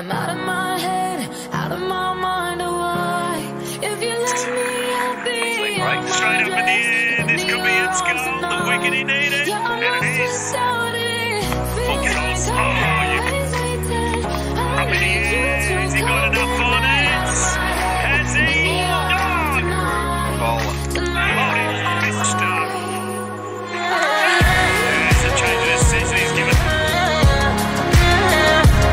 I'm out of my head, out of my mind, oh why? If you let me, I'll be Right, straight up in the air. This could be it, goal. The wicket he needed.